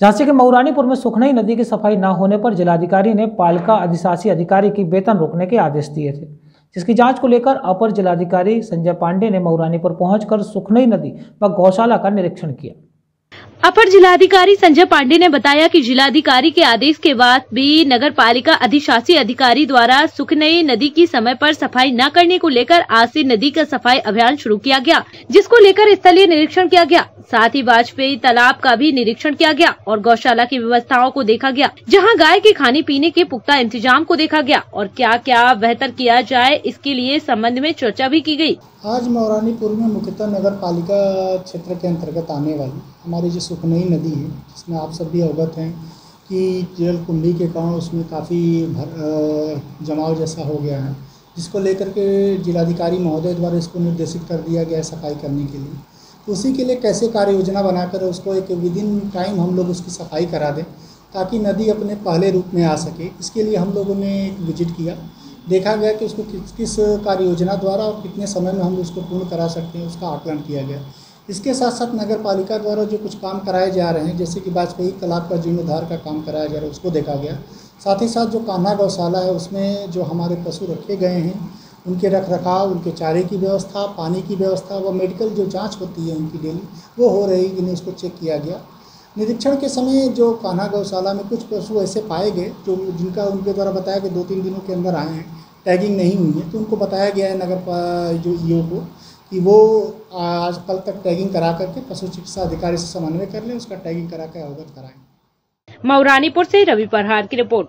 झांसी के मऊरानीपुर में सुखनई नदी की सफ़ाई न होने पर जिलाधिकारी ने पालिका अधिशासी अधिकारी की वेतन रोकने के आदेश दिए थे, जिसकी जाँच को लेकर अपर जिलाधिकारी संजय पांडे ने मऊरानीपुर पहुंचकर सुखनई नदी व गौशाला का निरीक्षण किया। अपर जिलाधिकारी संजय पांडे ने बताया कि जिलाधिकारी के आदेश के बाद भी नगर पालिका अधिशासी अधिकारी द्वारा सुखनई नदी की समय पर सफ़ाई न करने को लेकर आज से नदी का सफ़ाई अभियान शुरू किया गया, जिसको लेकर स्थलीय निरीक्षण किया गया। साथ ही वाजपेयी तालाब का भी निरीक्षण किया गया और गौशाला की व्यवस्थाओं को देखा गया, जहाँ गाय के खाने पीने के पुख्ता इंतज़ाम को देखा गया। और क्या क्या बेहतर किया जाए, इसके लिए संबंध में चर्चा भी की गई आज मौरानीपुर में मुख्यतः नगर पालिका क्षेत्र के अंतर्गत आने वाली हमारी जो सुखनई नदी है, जिसमें आप सब भी अवगत हैं कि जल कुंडी के कारण उसमें काफ़ी जमाव जैसा हो गया है। जिसको लेकर के जिलाधिकारी महोदय द्वारा इसको निर्देशित कर दिया गया है सफ़ाई करने के लिए। तो उसी के लिए कैसे कार्य योजना बनाकर उसको एक विद इन टाइम हम लोग उसकी सफ़ाई करा दें, ताकि नदी अपने पहले रूप में आ सके। इसके लिए हम लोगों ने एक विज़िट किया। देखा गया कि उसको किस किस कार्य योजना द्वारा और कितने समय में हम उसको पूर्ण करा सकते हैं, उसका आकलन किया गया। इसके साथ साथ नगर पालिका द्वारा जो कुछ काम कराए जा रहे हैं, जैसे कि वाजपेयी तालाब का जीर्णोद्धार का काम कराया जा रहा है, उसको देखा गया। साथ ही साथ जो कान्हा गौशाला है, उसमें जो हमारे पशु रखे गए हैं, उनके रख रखाव उनके चारे की व्यवस्था, पानी की व्यवस्था व मेडिकल जो जाँच होती है उनकी डेली, वो हो रही नहीं उसको चेक किया गया। निरीक्षण के समय जो कान्हा गौशाला में कुछ पशु ऐसे पाए गए, जो जिनका उनके द्वारा बताया कि दो तीन दिनों के अंदर आए हैं, टैगिंग नहीं हुई है तो उनको बताया गया है नगर जो ईओ को। कि वो आज कल तक टैगिंग करा करके पशु चिकित्सा अधिकारी से समन्वय कर ले, उसका टैगिंग करा कर अवगत कराएँ। मऊरानीपुर से रवि परहार की रिपोर्ट।